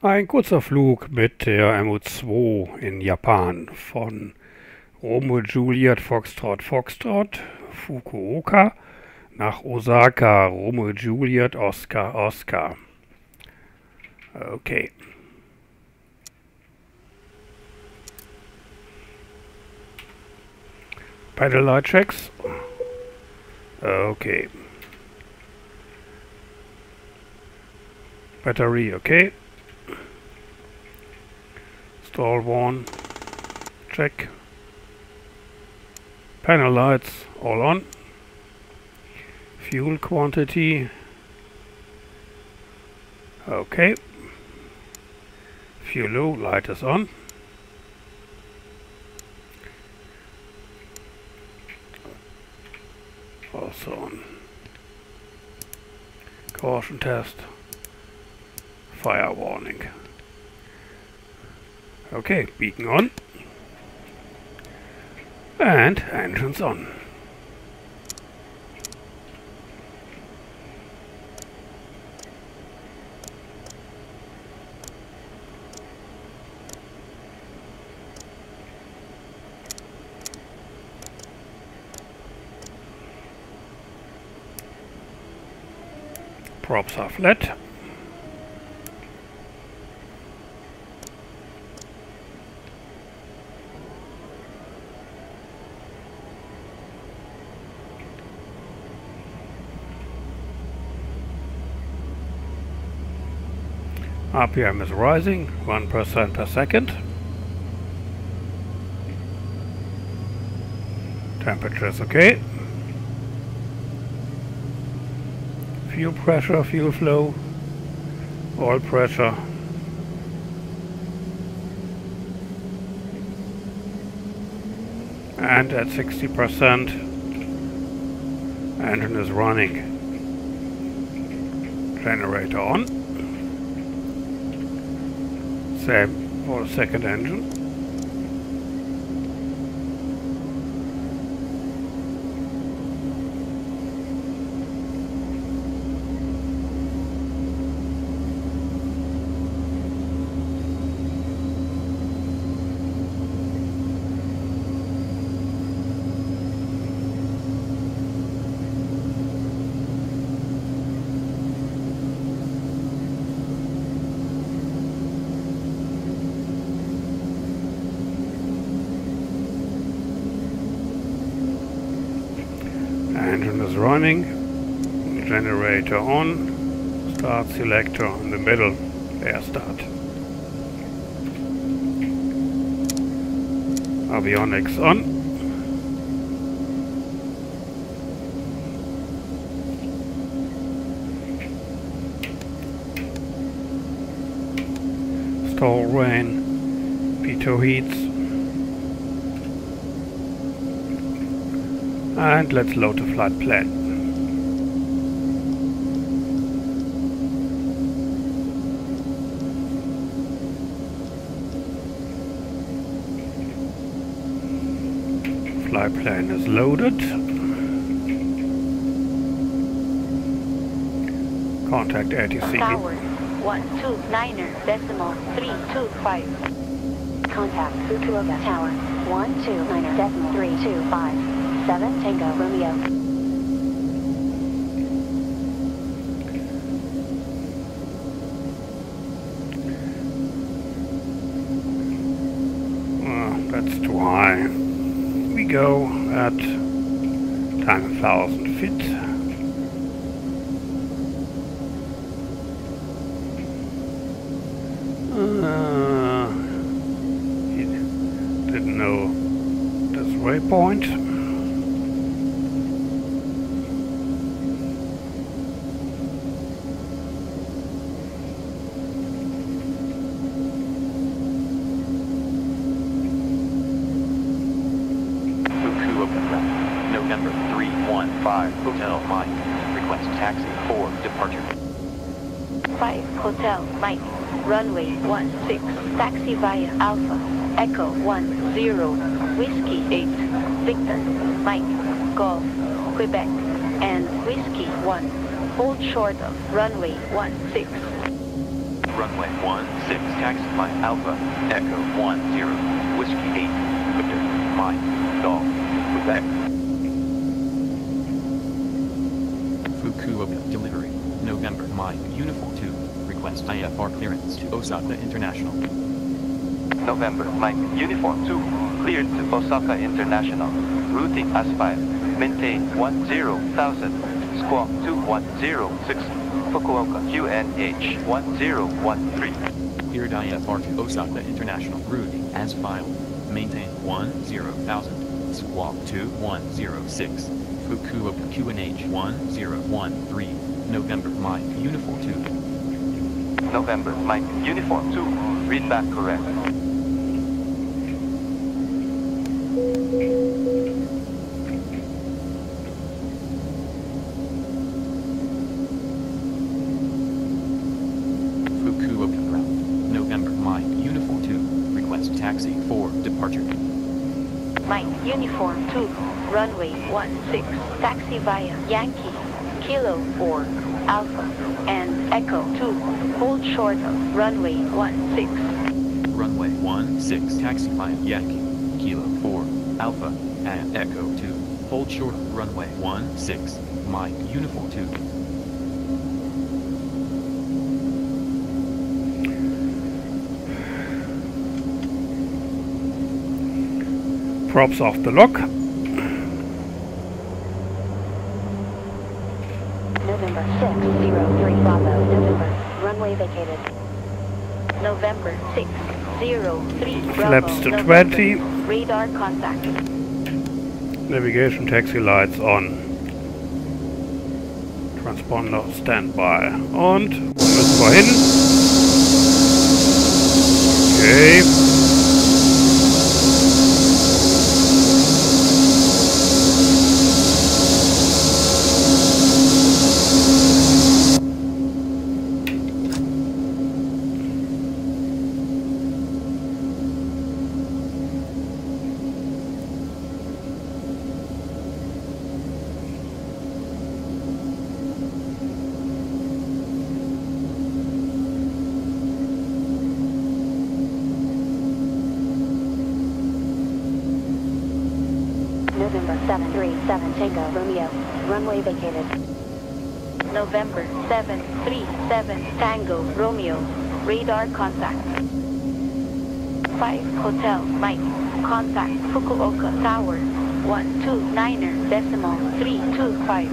Ein kurzer Flug mit der MO2 in Japan von Romeo Juliet Foxtrot Foxtrot Fukuoka nach Osaka Romeo Juliet Oscar Oscar. Okay. Pedal light checks. Okay. Battery, okay. Stall one, check. Panel lights all on. Fuel quantity, okay. Fuel low, light is on. Also on. Caution test. Fire warning. Okay, beacon on. And engines on. Props are flat. RPM is rising, 1% per second. Temperature is okay. Fuel pressure, fuel flow, oil pressure. And at 60% engine is running. Generator on. Same for second engine. Engine is running. Generator on. Start selector in the middle. Air start. Avionics on. Stall rain. Pitot heats. And let's load the flight plan. Flight plan is loaded. Contact ATC. Tower one two niner decimal three two five. Contact Fukuoka Tower one two niner decimal three two five. Seven Tango Romeo. Uh, that's too high. Go at 10,000 feet. Uh, didn't know this waypoint. Fukuoka, November 315, Hotel Mike. Request taxi for departure. Five Hotel Mike. Runway one six. Taxi via Alpha. Echo one zero. Whiskey eight. Victor. Mike. Golf. Quebec. And Whiskey one. Hold short of runway one six. runway 16, taxi line Alpha, Echo 10, Whiskey 8, Victor, Mike, Golf, Quebec. Fukuoka delivery, November Mike Uniform 2, request IFR clearance to Osaka International. November, Mike, Uniform 2, cleared to Osaka International, routing S5, maintain 10,000, squawk 2106, Fukuoka, QNH 1013. Cleared IFR to Osaka International, routing as filed, maintain 10,000, squawk 2106, Fukuoka QNH 1013, November Mike Uniform 2. November, Mike, Uniform 2, read back correct. Fukuoka route. November Mike Uniform 2. Request taxi for departure. Mike Uniform 2, runway 16, taxi via Yankee, Kilo 4, Alpha, and Echo 2, hold short of runway 16. Runway 16 taxi via Yankee, Kilo 4, Alpha, and Echo 2. Hold short of runway 16, Mike Uniform 2. Props off the lock. November 603 Bravo, November, runway vacated. November 603 Bravo, Flaps to November, 20. Radar contact. Navigation taxi lights on. Transponder standby. Und wo müssen wir hin? Okay. November 737 Tango Romeo, runway vacated. November 737 Tango Romeo, radar contact. 5 Hotel Mike, contact Fukuoka Tower, 129er decimal 325.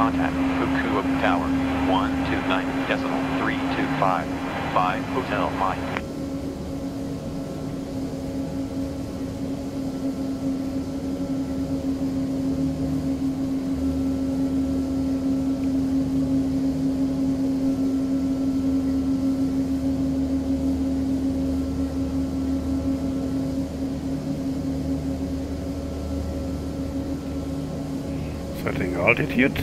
Contact Fukuoka Tower, 129 decimal 325. 5 Hotel Mike. jetzt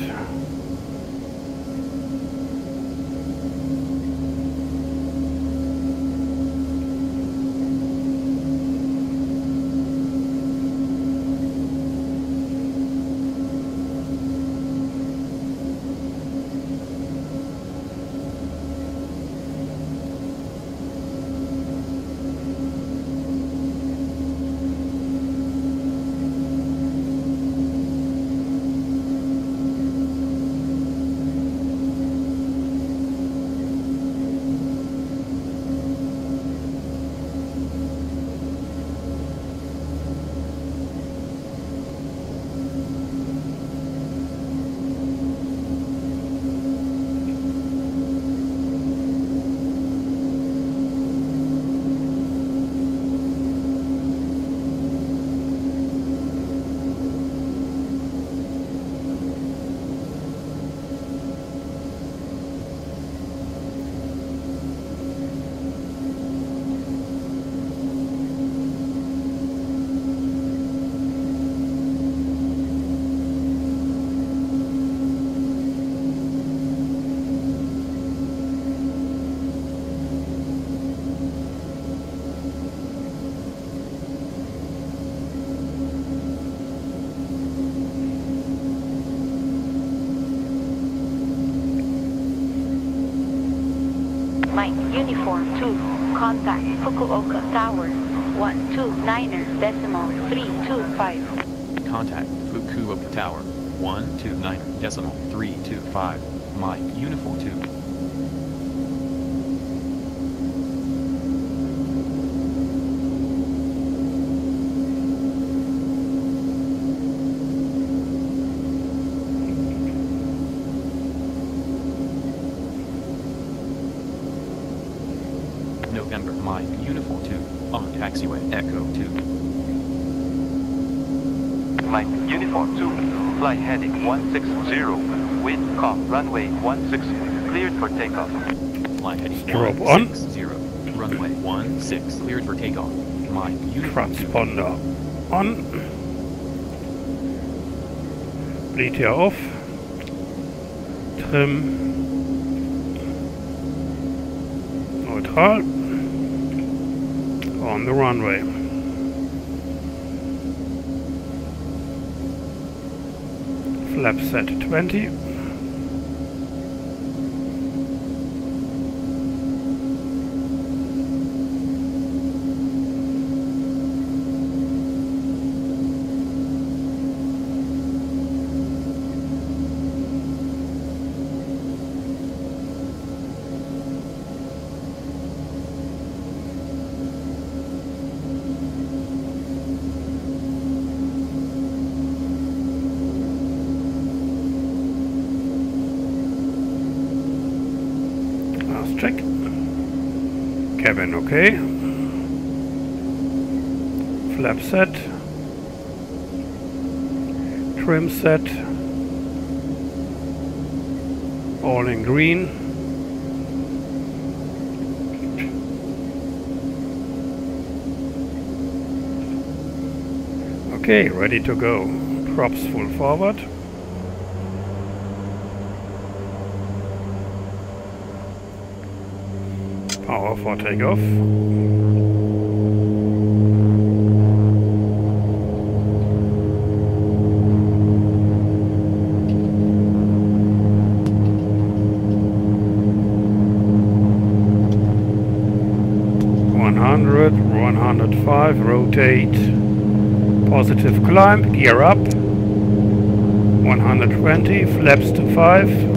242. Contact Fukuoka Tower 129.325. Contact Fukuoka Tower 129.325. flight heading 160, wind calm, runway 16, cleared for takeoff. Flight heading Strobe on. 160, runway 16 cleared for takeoff. Mike Uniform 2. Transponder on. Bleed hier auf. Trim. Neutral. On the runway. Flap set 20. Okay. Flap set. Trim set. All in green. Okay, ready to go. Props full forward. before takeoff. One hundred, one hundred five, rotate, positive climb, gear up, 120, flaps to 5,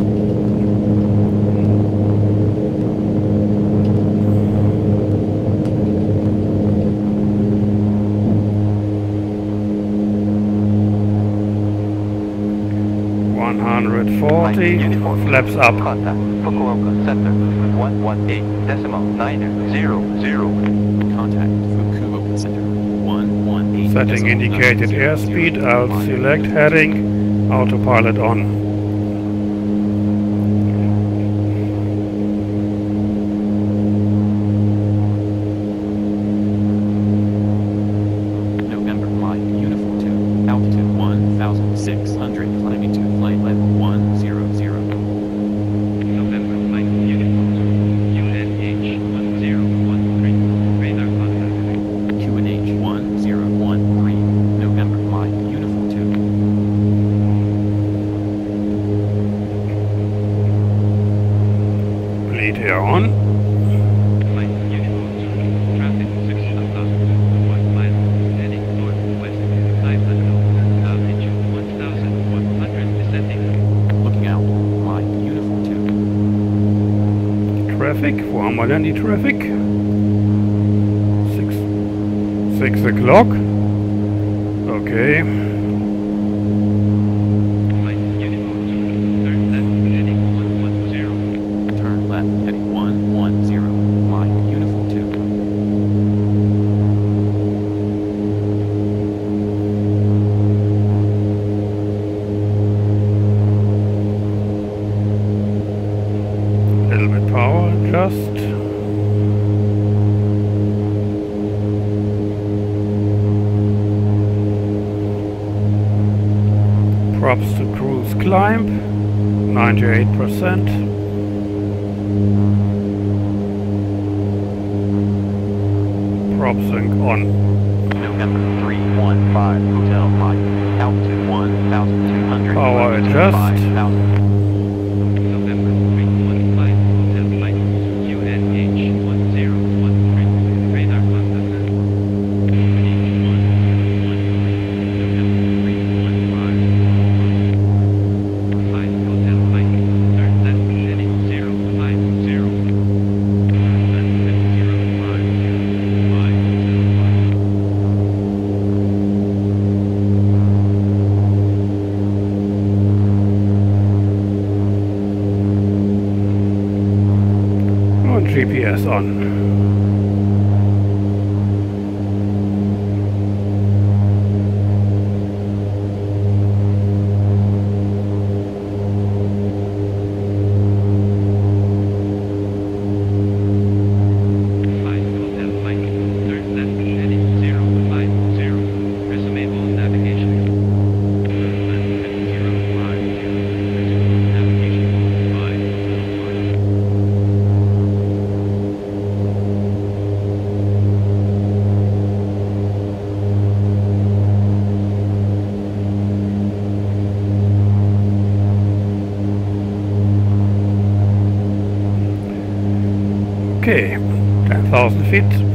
Mike forty, Uniform 2, flaps up. Contact Fukuoka Center, 118 decimal 900. Contact Fukuoka Center. 118. Setting indicated airspeed, I'll select heading, autopilot on. November Mike Uniform 2. Altitude 1,600. Climbing to flight level 100. November Mike Uniform 2, QNH 1013, radar contact. QNH 1013. November Mike Uniform 2. Bleed here on. Mike Uniform 2, traffic 6001 miles, heading northwest, 500, altitude 1100, descending. Looking out. Mike Uniform 2. Traffic, haben wir Traffic? 98%. Props sync on. November 315 Hotel Mike. Altitude 1,200. Power Climbing adjust. 5,000. 10,000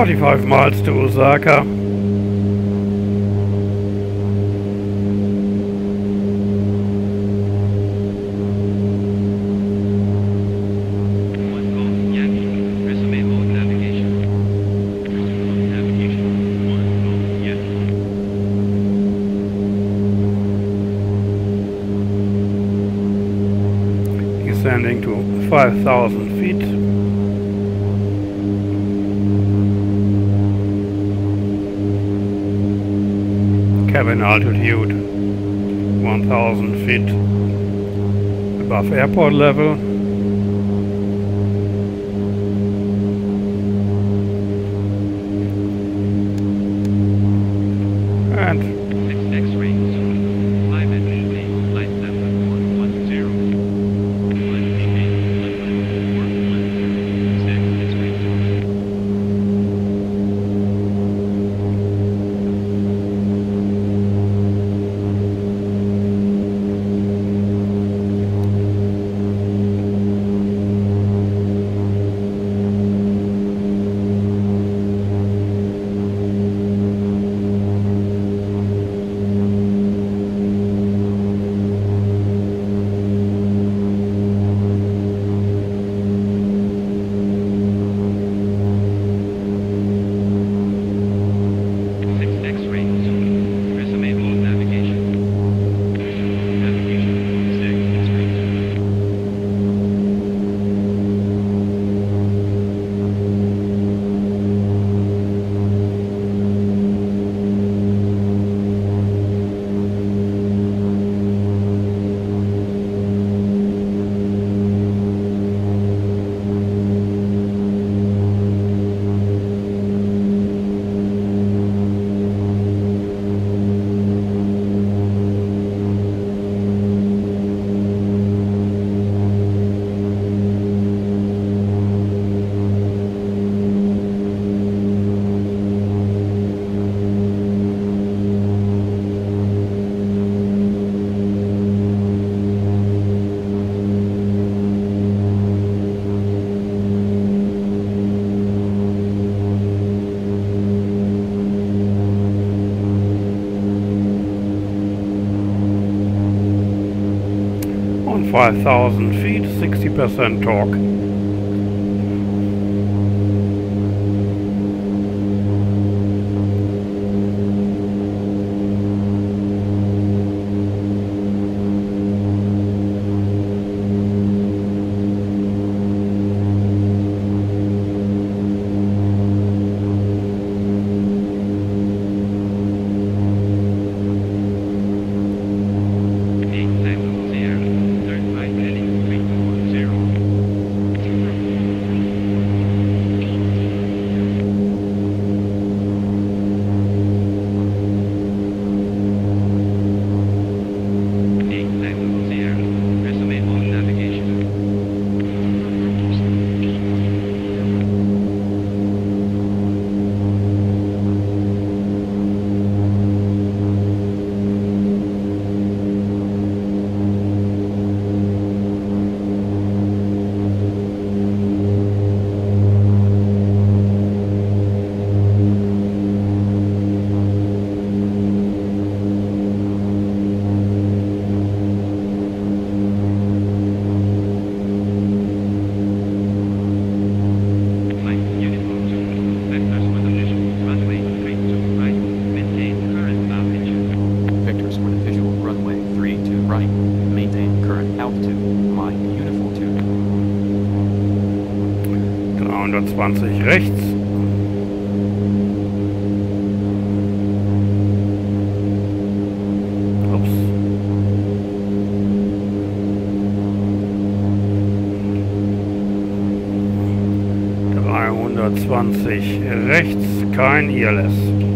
45 miles to Osaka. airport level. 5,000 feet, 60% torque. 120. Rechts kein ILS.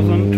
2000,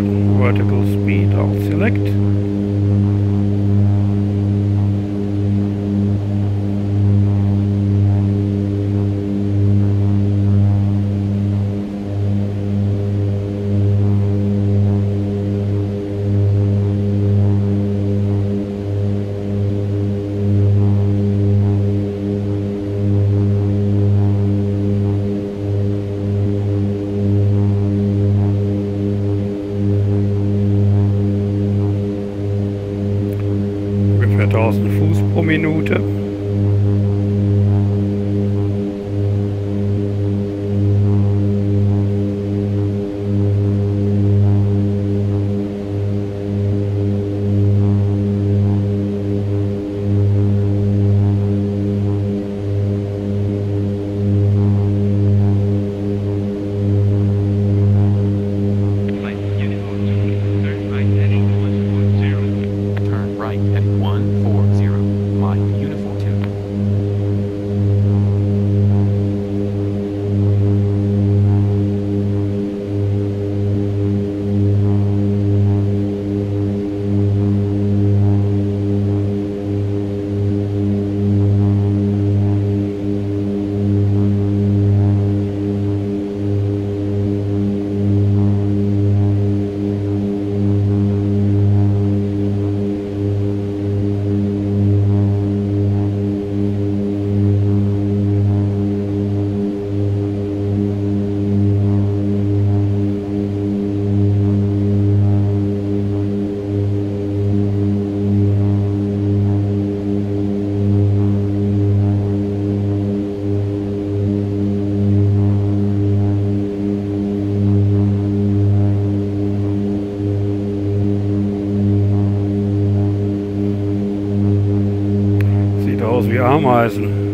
sieht aus wie Ameisen.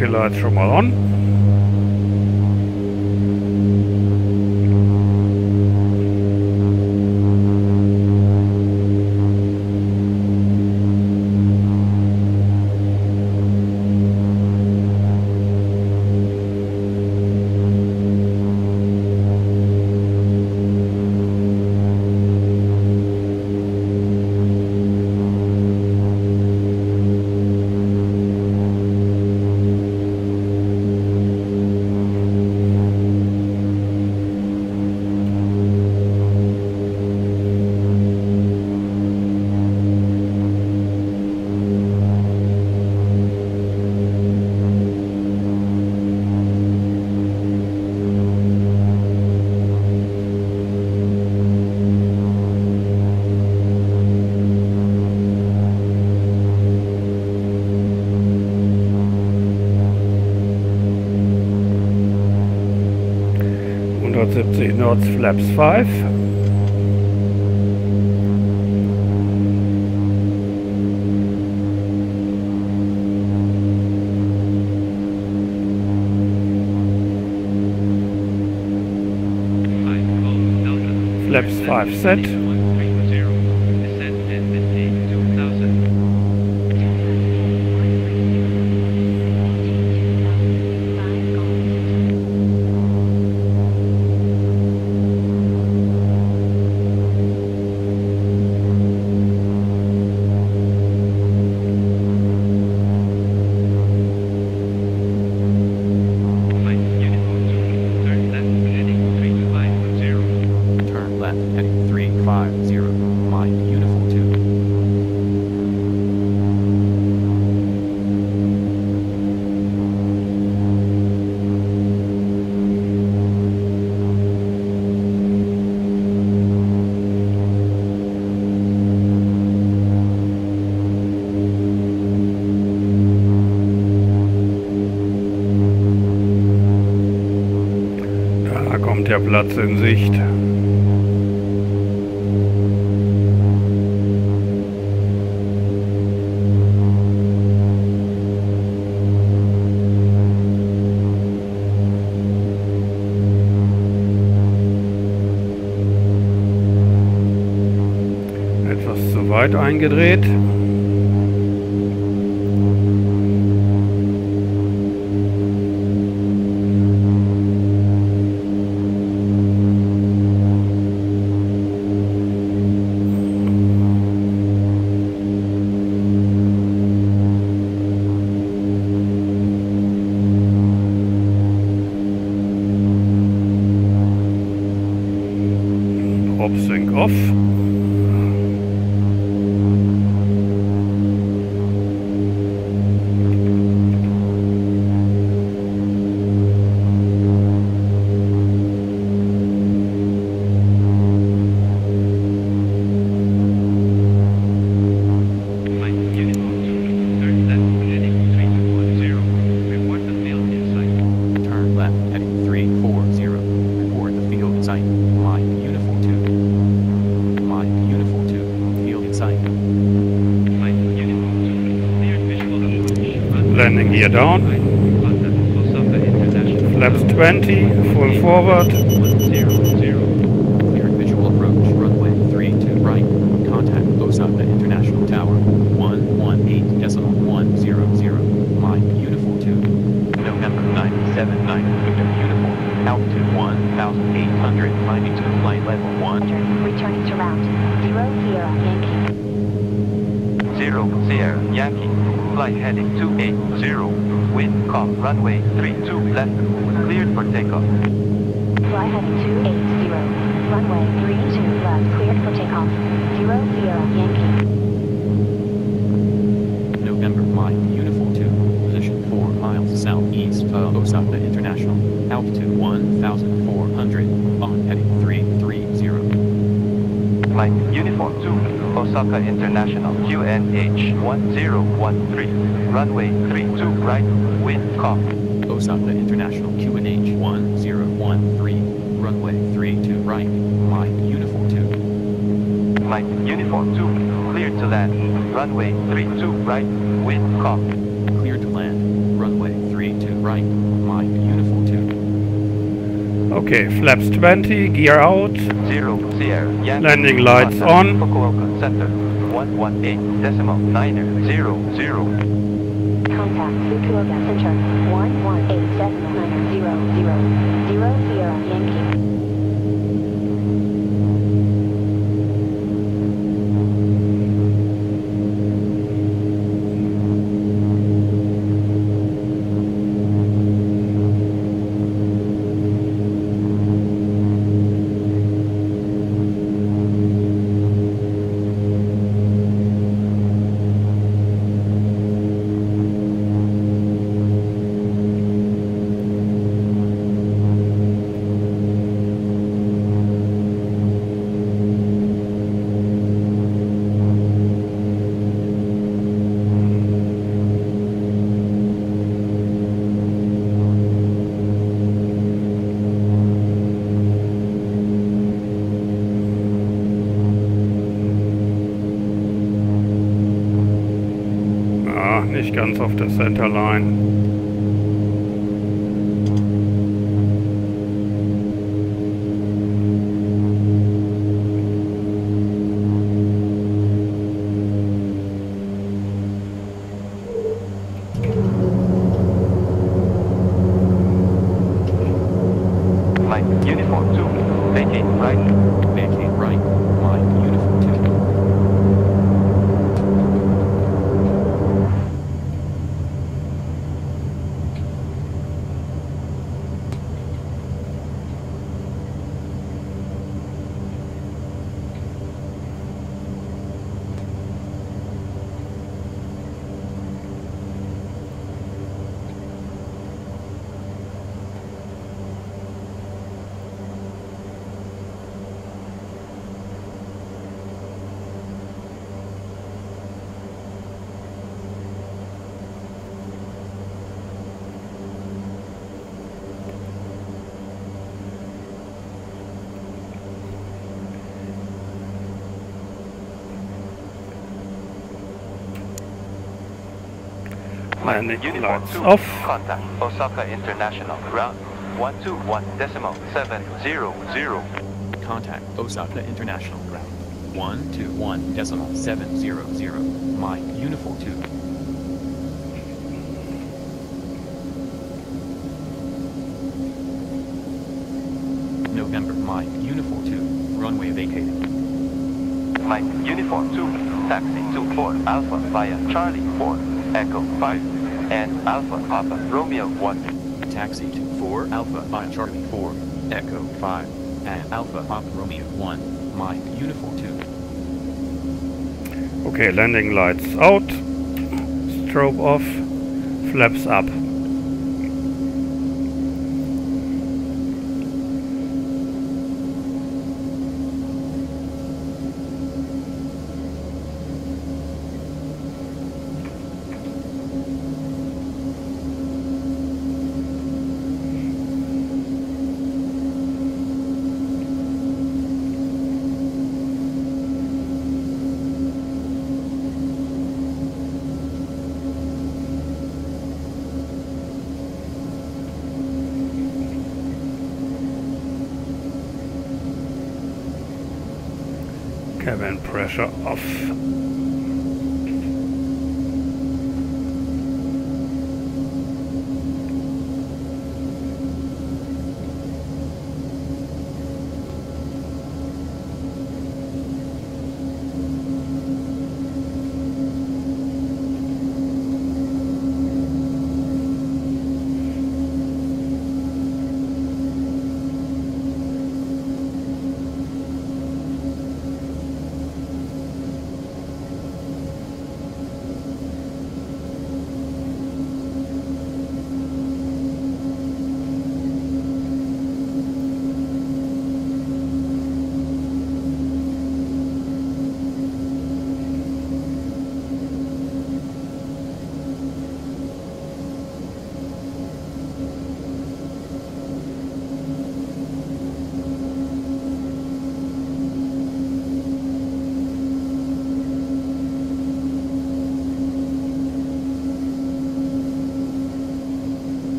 vielleicht schon mal an. knots, flaps 5. Flaps 5 set. Platz in Sicht. Etwas zu weit eingedreht. Gear down. Flaps 20, full forward. 100. Clear visual approach. Runway 32 right. Contact Osaka International Tower. 118 decimal 100. Mike Uniform 2. November 979. Victor Uniform. Altitude 1,892. Flight level 1. Returning to route. Zero Sierra Yankee. Zero Sierra Yankee. Flight heading 280. Wind calm runway 32 left. Cleared for takeoff. Fly heading 280. Runway 32 left. Cleared for takeoff. Zero Sierra Yankee. November Mike Uniform 2. Position 4 miles southeast of Osaka International. Altitude 1,400. On heading 330. Flight Uniform 2, Osaka International, QNH 1013, runway 32 right, wind calm. Osaka International QNH 1013, runway 32 right, Mike Uniform 2. Flight Uniform 2, cleared to land, runway 32 right, wind calm. Clear to land, runway 32 right, Mike Uniform 2. Okay, flaps 20, gear out. Zero Sierra Landing lights on. Fukuoka Center, 118 decimal niner zero zero taxi to a passenger 118.000. nicht ganz auf der Centerline. Landing Uniform lights 2, off. contact Osaka International, ground 121 decimal 700. Contact Osaka International Ground. 121 decimal 700, Mike Uniform 2. November Mike Uniform 2, runway vacated. Flight Uniform 2, taxi to 4 Alpha via Charlie 4, Echo 5, and Alpha Papa Romeo 1. Taxi to 4 Alpha by Charlie 4, Echo 5, and Alpha Pop Romeo 1, Mike Uniform 2. Okay, landing lights out. Strobe off. Flaps up.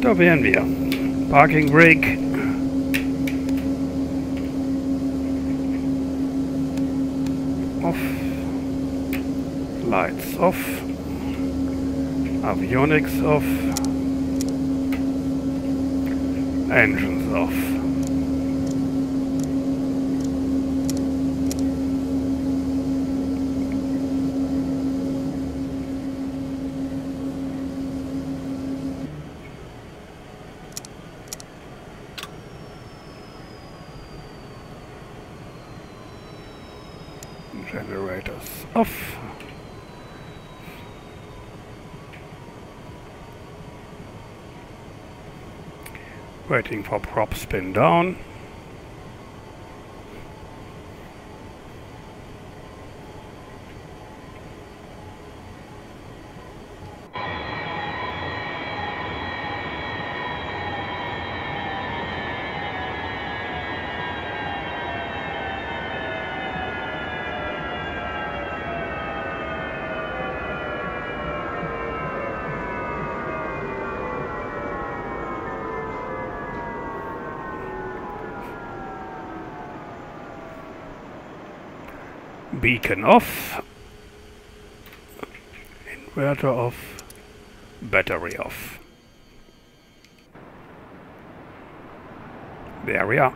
Und da wären wir. Parking Brake. Off. Lights off. Avionics off. Engines off. Waiting for prop spin down. Beacon off. Inverter off. Battery off. There we are.